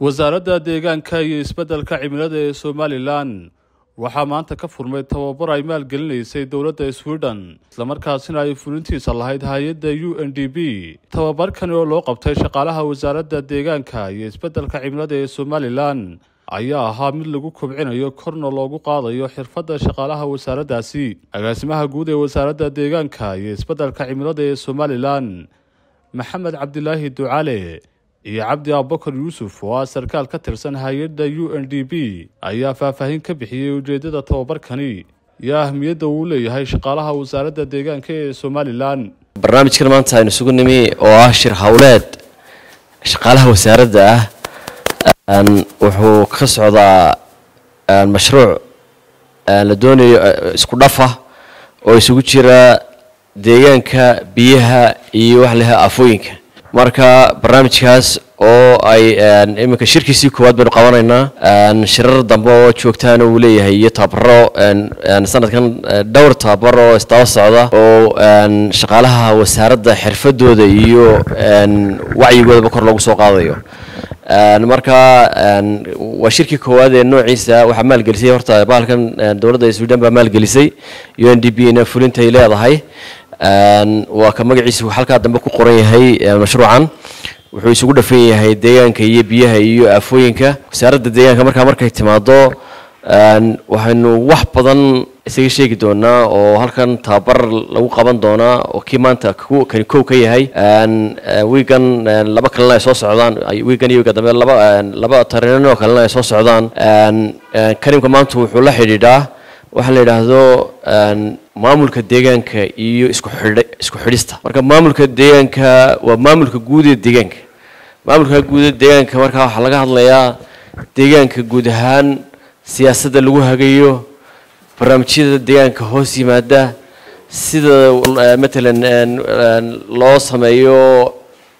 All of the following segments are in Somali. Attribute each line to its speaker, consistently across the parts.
Speaker 1: wasaaradda deegaanka iyo isbeddelka cimilada ee somalilan waxaa maanta ka furmay tababar ay maalgelinaysay dowladda sweden islamarkaasina ay fulintiisa lahayd hay'adda u n d b tababarkani oo loo qabtay shaqaalaha wasaaradda deegaanka iyo isbeddelka cimilada ee somalilan ayaa ahaa mid lagu kobcinayo korna loogu qaadayo xirfadda shaqaalaha wasaaraddaasi. Agaasimaha guud ee wasaaradda deegaanka iyo isbeddelka cimilada ee somalilan maxamed cabdilaahi ducale iyo cabdi abubakar yuusuf oo ah sarkaal ka tirsan hay'adda u n d b ayaa faahfaahin ka bixiyey ujeeddada tababarkani. Iyo ahmiyadda uu leeyahay shaqaalaha wasaaradda deegaanka ee somalilan.
Speaker 2: Barnaamijkan maanta aynu isugu nimi oo ah shir howleed shaqaalaha wasaaradda ah wuxuu ka socdaa mashruuc la doonayo isku dhafa oo isugu jira deegaanka biyaha iyo wax laha afooyinka marka barnaamijkaas oo ay iminka shirkiisii koowaad baynu qabanaynaa shirar dambe oo joogtaana uu leeyahay iyo tababaro sanadkan dhowr tababaro oo isdaba socda oo shaqaalaha wasaaradda xirfadooda iyo wacyigoodaba kor loogu soo qaadayo. Marka waa shirkii koowaad ee noociisa waxaa maalgelisay horta bahalkan dowladda sweden baa maalgelisay u n d b na fulintay leedahay waa ka magaciisa halkaa dambe ku qoran yahay mashruucan. Wuxuu isugu dhafan yahay deegaanka iyo biyaha iyo aafooyinka. Wasaaradda deegaanka markaa markay timaado waxaynu wax badan isaga sheegi doonaa oo halkan tababar lagu qaban doonaa oo kii maanta kani kow ka yahay. Wiigan laba kalena ay soo socdaan. Wiigan iyo wiiga dambe laba laba tarinano kalena ay soo socdaan. Karimka maanta wuxuu la xidhiidhaa waxaa la yidhaahdo maamulka deegaanka iyo isku xidh isku xidhista. Marka maamulka deegaanka waa maamulka guud ee deegaanka. Maamulka guud ee deegaanka markaa waxaa laga hadlayaa deegaanka guud ahaan siyaasadda lagu hagayo barnaamijyada deegaanka hoos yimaada sida matalan loo sameeyo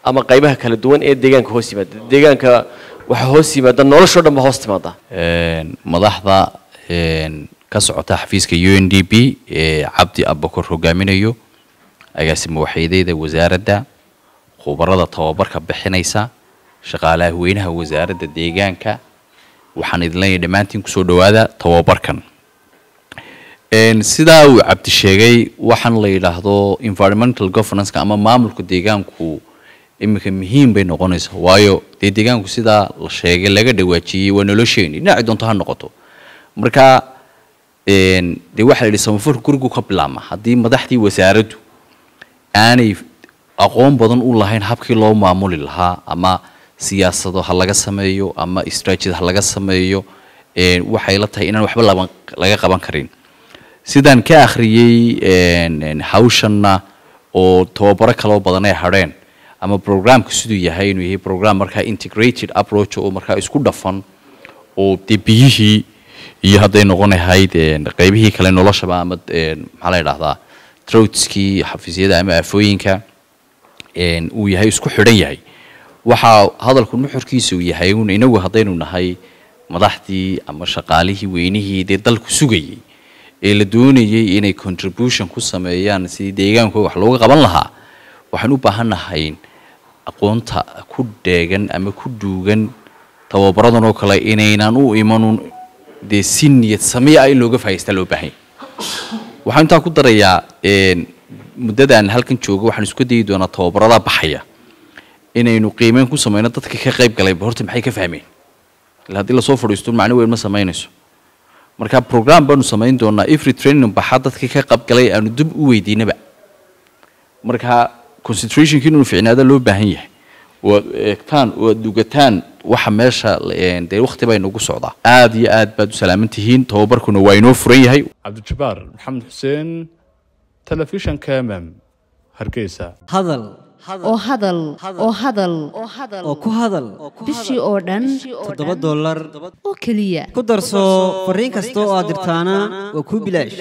Speaker 2: ama qaybaha kala duwan ee deegaanka hoos yimaada. Deegaanka waxaa hoos yimaada noloshoo dhan ba hoos timaada.
Speaker 3: Madaxda ka socota xafiiska u n d b ee cabdi abakor hogaaminayo. Agaasimo waxeydeyda wasaaradda khubarada tababarka bixinaysa shaqaalaha weynaha wasaaradda deegaanka. Waxaan idin leeyahay dhammaantiin ku soo dhawaada tababarkan. Sidaa uu cabdi sheegay waxaan la yidhaahdo environmental governance ama maamulka deegaanku iminka muhiim bay noqonaysaa. Waayo dee deegaanku sidaa la sheegay laga dhawaajiyey waa nolosheeni. Dhinacii doonto ha noqoto. Marka dee waxaa la yidhi samafurka gurigu ka bilaabma. Haddii madaxdii wasaaraddu aanay aqoon badan u lahayn habkii loo maamuli lahaa ama siyaasado ha laga sameeyo ama strategy ha laga sameeyo waxay la tahay inaan waxba laga qaban karin. Sidaan ka akhriyey hawshanna oo tababaro kaloo badan ay hadheen ama programka siduu yahay inuu yahay program markaa integrated approach oo markaa isku dhafan oo dee biyihii iyo hadday noqon lahayd qaybihii kale noloshaba ama maxaa la yidhahdaa troutskii xafiisyada ama aafooyinka uu yahay isku xidhan yahay. Waxaa hadalku nuxurkiisa uu yahay un inagu haddaynu nahay madaxdii ama shaqaalihii weynihii dee dalku sugayay ee la doonayay inay contribution ku sameeyaan sidii deegaankooda wax looga qaban lahaa waxaan u baahan nahay aqoonta ku dheegan ama ku duugan tababaradan oo kale inaynan u imanun dee si niyad samiya ah in looga faa'iistaa loo baahan yahay. Waxaan intaa ku darayaa muddadaan halkan jooga waxaan isku dayi doonaa tababarada baxaya inaynu qiimeyn ku sameyno dadka ka qayb galayba horta maxay ka fahmeen? Ila haddii la soo fadhiisto macno weyn ma samaynayso. Marka program baanu samayn doonaa every training baxa dadka ka qayb galay aanu dib u weydiinaba. Marka concentrationki ficnaada loo baahan yahay waad eegtaan waad dugataan waxa meesha dee wakti bay nagu socdaa. Aad iyo aad baad u salaaman tihiin tababarkuna waa inoo furan yahay.
Speaker 1: Cabdijabbaar maxamed xuseen telefishanka mm hargeysa.
Speaker 4: Hadal.
Speaker 5: Oo hadal oo hadal
Speaker 4: oo ku hadal.
Speaker 5: Bishii oo dhan
Speaker 4: toddoba dollar.
Speaker 5: Oo keliya.
Speaker 4: Ku darso fariin kasta oo aad dirtaana waa kuu bilaash